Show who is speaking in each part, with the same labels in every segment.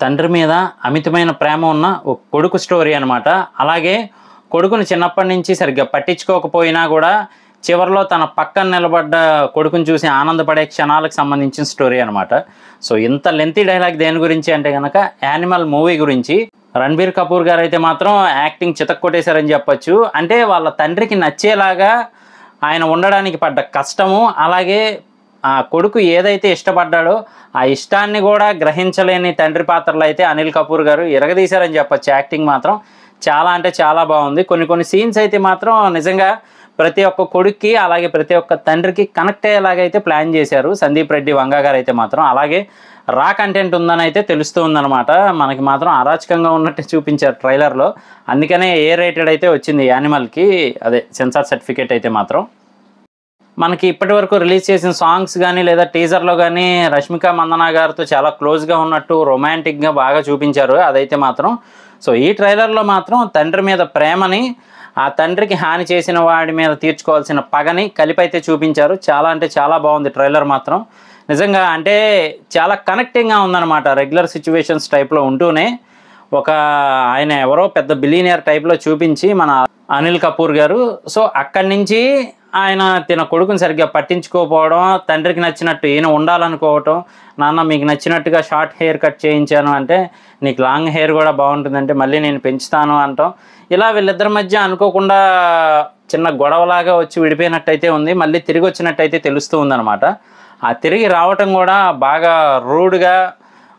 Speaker 1: తండ్రి మీద అమితమైన ప్రేమ ఉన్న ఒక కొడుకు స్టోరీ అనమాట అలాగే కొడుకుని చిన్నప్పటి నుంచి సరిగ్గా పట్టించుకోకపోయినా కూడా చివరిలో తన పక్కన నిలబడ్డ కొడుకుని చూసి ఆనందపడే క్షణాలకు సంబంధించిన స్టోరీ అనమాట సో ఇంత లెంతీ డైలాగ్ దేని గురించి అంటే కనుక యానిమల్ మూవీ గురించి. రణబీర్ కపూర్ గారు అయితే మాత్రం యాక్టింగ్ చితక్కొట్టేశారని చెప్పొచ్చు. అంటే వాళ్ళ తండ్రికి నచ్చేలాగా ఆయన ఉండడానికి పడ్డ కష్టము అలాగే ఆ కొడుకు ఏదైతే ఇష్టపడ్డాడో ఆ ఇష్టాన్ని కూడా గ్రహించలేని తండ్రి పాత్రలు అయితే అనిల్ కపూర్ గారు ఇరగదీశారని చెప్పచ్చు. యాక్టింగ్ మాత్రం చాలా అంటే చాలా బాగుంది. కొన్ని కొన్ని సీన్స్ అయితే మాత్రం నిజంగా ప్రతి ఒక్క కొడుక్కి అలాగే ప్రతి ఒక్క తండ్రికి కనెక్ట్ అయ్యేలాగైతే ప్లాన్ చేశారు. సందీప్ రెడ్డి వంగ గారు అయితే మాత్రం. అలాగే రా కంటెంట్ ఉందని అయితే తెలుస్తూ ఉందన్నమాట. మనకి మాత్రం అరాచకంగా ఉన్నట్టు చూపించారు ట్రైలర్లో. అందుకనే ఏ రేటెడ్ అయితే వచ్చింది యానిమల్కి అదే సెన్సార్ సర్టిఫికేట్ అయితే మాత్రం. మనకి ఇప్పటి వరకు రిలీజ్ చేసిన సాంగ్స్ కానీ లేదా టీజర్లో కానీ రష్మిక మందన గారితో చాలా క్లోజ్గా ఉన్నట్టు రొమాంటిక్గా బాగా చూపించారు. అదైతే మాత్రం. సో ఈ ట్రైలర్లో మాత్రం తండ్రి మీద ప్రేమని ఆ తండ్రికి హాని చేసిన వాడి మీద తీర్చుకోవాల్సిన పగని కలిపైతే చూపించారు. చాలా అంటే చాలా బాగుంది ట్రైలర్ మాత్రం. నిజంగా అంటే చాలా కనెక్టింగ్గా ఉందన్నమాట. రెగ్యులర్ సిచ్యువేషన్స్ టైప్లో ఉంటూనే ఒక ఆయన ఎవరో పెద్ద బిలీనియర్ టైప్లో చూపించి మన అనిల్ కపూర్ గారు. సో అక్కడి నుంచి ఆయన తన కొడుకుని సరిగ్గా పట్టించుకోకపోవడం తండ్రికి నచ్చినట్టు ఈయన ఉండాలనుకోవటం నాన్న మీకు నచ్చినట్టుగా షార్ట్ హెయిర్ కట్ చేయించాను అంటే నీకు లాంగ్ హెయిర్ కూడా బాగుంటుందంటే మళ్ళీ నేను పెంచుతాను అంటాం. ఇలా వీళ్ళిద్దరి మధ్య అనుకోకుండా చిన్న గొడవలాగా వచ్చి విడిపోయినట్టయితే ఉంది. మళ్ళీ తిరిగి వచ్చినట్టయితే తెలుస్తూ ఉందన్నమాట. ఆ తిరిగి రావటం కూడా బాగా రూడ్గా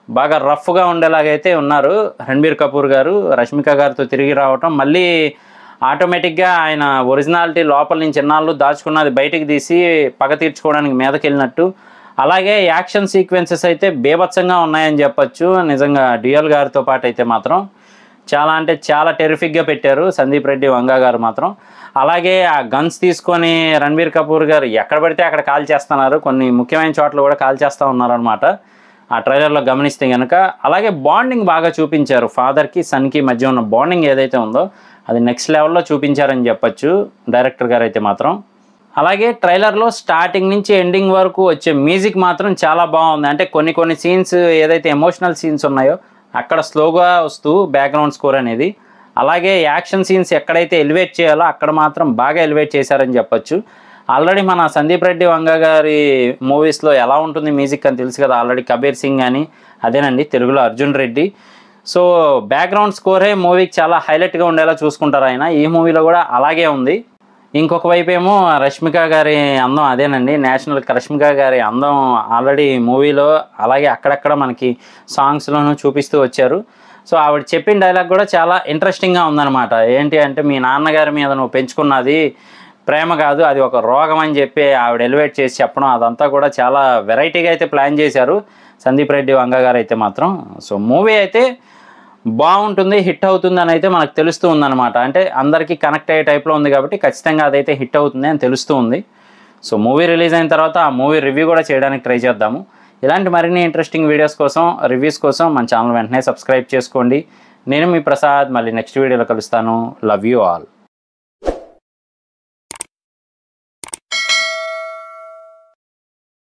Speaker 1: బాగా రఫ్గా ఉండేలాగైతే ఉన్నారు. రణబీర్ కపూర్ గారు రష్మిక గారితో తిరిగి రావటం మళ్ళీ ఆటోమేటిక్గా ఆయన ఒరిజినాలిటీ లోపల నుంచి ఎన్నాళ్ళు దాచుకున్నది బయటికి తీసి పగ తీర్చుకోవడానికి మీదకెళ్ళినట్టు. అలాగే యాక్షన్ సీక్వెన్సెస్ అయితే బేభత్సంగా ఉన్నాయని చెప్పొచ్చు. నిజంగా డియల్ గారితో పాటు అయితే మాత్రం చాలా అంటే చాలా టెరిఫిక్గా పెట్టారు సందీప్ రెడ్డి వంగా గారు మాత్రం. అలాగే ఆ గన్స్ తీసుకొని రణబీర్ కపూర్ గారు ఎక్కడ పడితే అక్కడ కాల్ చేస్తున్నారు. కొన్ని ముఖ్యమైన చోట్ల కూడా కాల్ చేస్తూ ఉన్నారనమాట ఆ ట్రైలర్లో గమనిస్తే కనుక అలాగే బాండింగ్ బాగా చూపించారు. ఫాదర్కి సన్కి మధ్య ఉన్న బాండింగ్ ఏదైతే ఉందో అది నెక్స్ట్ లెవెల్లో చూపించారని చెప్పచ్చు డైరెక్టర్ గారు అయితే మాత్రం. అలాగే ట్రైలర్లో స్టార్టింగ్ నుంచి ఎండింగ్ వరకు వచ్చే మ్యూజిక్ మాత్రం చాలా బాగుంది. అంటే కొన్ని కొన్ని సీన్స్ ఏదైతే ఎమోషనల్ సీన్స్ ఉన్నాయో అక్కడ స్లోగా వస్తూ బ్యాక్గ్రౌండ్ స్కోర్ అనేది. అలాగే యాక్షన్ సీన్స్ ఎక్కడైతే ఎలివేట్ చేయాలో అక్కడ మాత్రం బాగా ఎలివేట్ చేశారని చెప్పొచ్చు. ఆల్రెడీ మన సందీప్ రెడ్డి వంగ గారి మూవీస్లో ఎలా ఉంటుంది మ్యూజిక్ అని తెలుసు కదా ఆల్రెడీ కబీర్ సింగ్ అని అదేనండి తెలుగులో అర్జున్ రెడ్డి. సో బ్యాక్గ్రౌండ్ స్కోరే మూవీకి చాలా హైలైట్గా ఉండేలా చూసుకుంటారు ఆయన. ఈ మూవీలో కూడా అలాగే ఉంది. ఇంకొక వైపు ఏమో రష్మిక గారి అందం అదేనండి. నేషనల్ రష్మిక గారి అందం ఆల్రెడీ మూవీలో అలాగే అక్కడక్కడ మనకి సాంగ్స్లోనూ చూపిస్తూ వచ్చారు. సో ఆవిడ చెప్పిన డైలాగ్ కూడా చాలా ఇంట్రెస్టింగ్గా ఉందన్నమాట. ఏంటి అంటే మీ నాన్నగారి మీద నువ్వు పెంచుకున్నది ప్రేమ కాదు అది ఒక రోగం అని చెప్పి ఆవిడ ఎలివేట్ చేసి చెప్పడం అదంతా కూడా చాలా వెరైటీగా అయితే ప్లాన్ చేశారు. సందీప్ రెడ్డి వంగ గారు అయితే మాత్రం. సో మూవీ అయితే బాగుంటుంది హిట్ అవుతుంది అని అయితే మనకు తెలుస్తూ ఉందన్నమాట. అంటే అందరికీ కనెక్ట్ అయ్యే టైప్లో ఉంది కాబట్టి ఖచ్చితంగా అదైతే హిట్ అవుతుంది అని తెలుస్తూ ఉంది. సో మూవీ రిలీజ్ అయిన తర్వాత ఆ మూవీ రివ్యూ కూడా చేయడానికి ట్రై చేద్దాము. ఇలాంటి మరిన్ని ఇంట్రెస్టింగ్ వీడియోస్ కోసం రివ్యూస్ కోసం మన ఛానల్ వెంటనే సబ్స్క్రైబ్ చేసుకోండి. నేను మీ ప్రసాద్ మళ్ళీ నెక్స్ట్ వీడియోలో కలుస్తాను. Love you all